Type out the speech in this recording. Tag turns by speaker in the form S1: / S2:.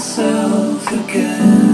S1: myself again.